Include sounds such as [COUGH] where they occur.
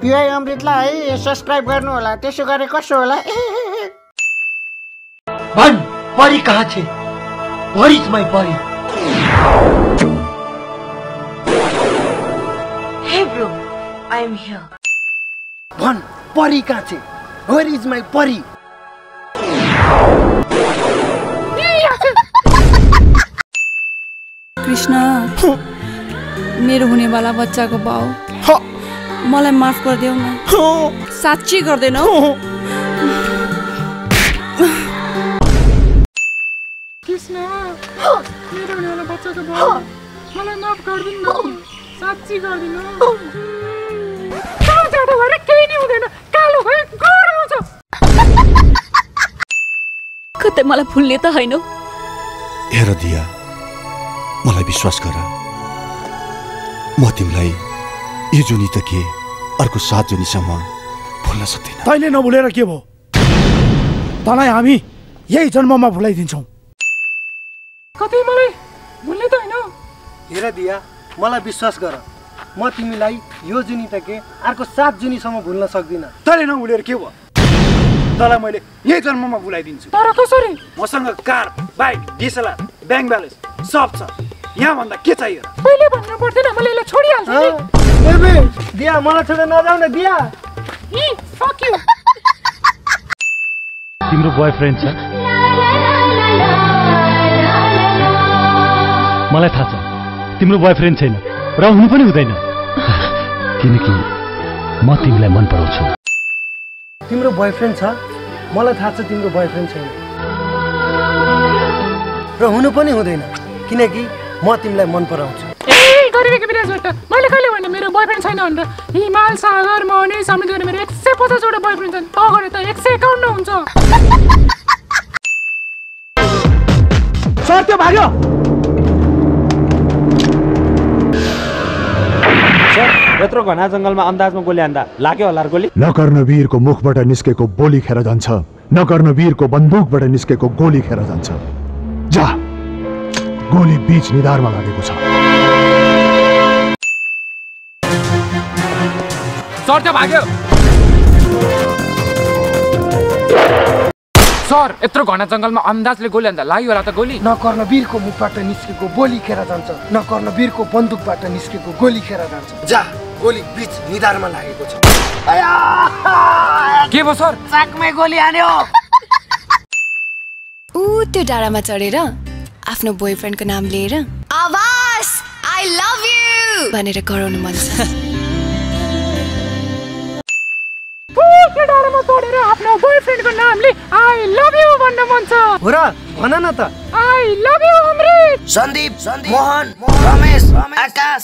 PI अमृतलाई है subscribe गर्नु होला त्यसो गरे कसो होला? [LAUGHS] भन परी कहाँ छे? Where is my परी। Hey bro, I am here. भन परी कहाँ छे? Where is my परी। कृष्ण मेरो हुनेवाला बच्चाको बाउ। मलाई माफ गरिदेऊ न। साँच्ची गर्दैनौ कृष्ण मेरो हुनेवाला बच्चाको बाउ। मलाई माफ गरिदिनु न। साँच्ची गरिदिनु। कहाँ जाँदा भएर केही नै हुँदैन। कालो भयो गरम हुन्छ। कतै मलाई भुल्ने त होइन हेर दिया मलाई विश्वास गर। म तिमीलाई यो जुनी त के? अर्को सात जुनीसम्म भुल्न सक्दिनँ। तैँले नभुलेर के भयो? तँलाई हामी यही जन्ममा भुलाइदिन्छौँ। कतै मलाई भुल्ने त होइन। हेर दिया मलाई विश्वास गर। म तिमीलाई यो जुनी त के? अर्को सात जुनीसम्म भुल्न सक्दिनँ। तैँले नभुलेर के भयो? तँलाई मैले यही जन्ममा भुलाइदिन्छु। तर कसरी? मसँग car bike DSLR bank balance सब छ। यहाँभन्दा के चाहियो? पहिले भन्नु पर्दैन मैले यसलाई छोडिहाल्छु तिम्रो बोयफ्रेन्ड छ मलाई थाहा छ तिम्रो बोयफ्रेन्ड छैन र हुनु पनि हुँदैन किनकि म तिमीलाई मन पराउँछु तिम्रो बोयफ्रेन्ड छ मलाई थाहा छ तिम्रो बोयफ्रेन्ड छैन र हुनु पनि हुँदैन किनकि म तिमीलाई मन पराउँछु ए गरिबेको विराज भट्ट मैले कहिले भने मेरो बोयफ्रेन्ड छैन भनेर हिमाल सागर मणि समिति गरेर मेरो एक सय पचासवटा बोयफ्रेन्ड छन्। त गरे त एक सय एकाउन्न हुन्छ। सर त्यो भाग्यो। यत्रो घना जङ्गलमा अन्दाजमा गोली हान्दा लाग्यो होला गोली? नकर्णवीरको मुखबाट निस्केको गोली खेर जान्छ। नकर्णवीरको बन्दुकबाट निस्केको गोली खेर जान्छ। जा। गोली बीच निधारमा लागेको छ। सर त्यो भाग्यो। सर यत्रो घना जङ्गलमा अन्दाजले गोली हान्दा लाग्यो होला त गोली? नकर्न वीरको मुखबाट निस्केको गोली खेर जान्छ। नकर्न वीरको बन्दुकबाट निस्केको गोली खेर जान्छ। जा गोली बीच निधारमा लागेको छ। के भयो सर? ऊ त्यो डाँडामा चढेर आफ्नो बोयफ्रेन्डको नाम लिएर आवाज आई लभ यु भनेर कराउनु मन छ। डाँडामा चढेर आफ्नो बोयफ्रेन्डको नामले आई लभ यु भन्न मन छ। हो र भन न त। I love you Amrit. Sandeep Mohan Ramesh Akash.